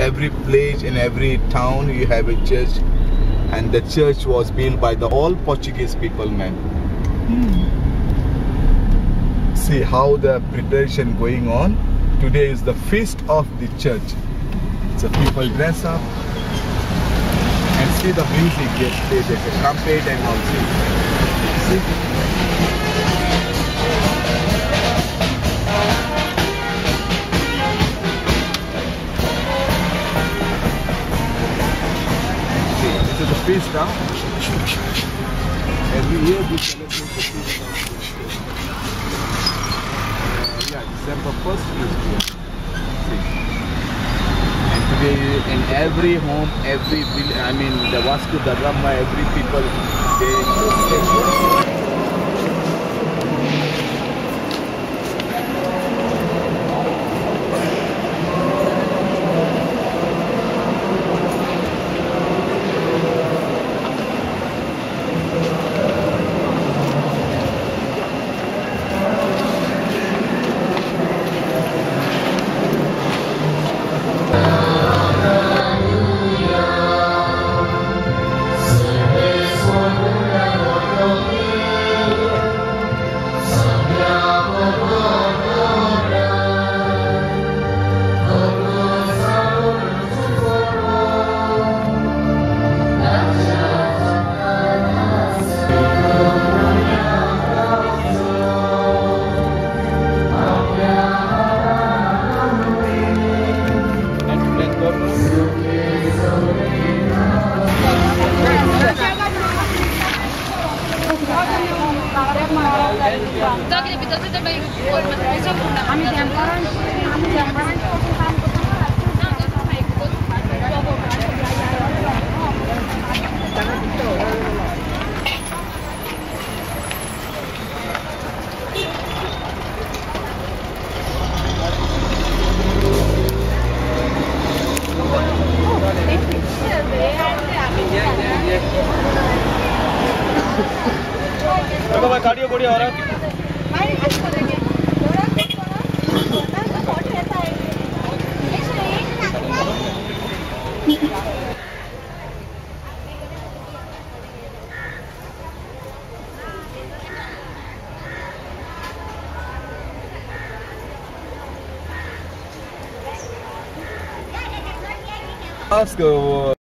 every place in every town you have a church. And the church was built by the all Portuguese people man. See how the preparation going on. Today is the feast of the church. So people dress up and see the music they play there's a trumpet and all See, feast now. Every year we celebrate the feast of uh, yeah, December 1st is here. And today in every home, every I mean the Vasco da Gama, every people they, they Takhle by to se tebe देखो भाई गाड़ियों हो रहा है। Let's go.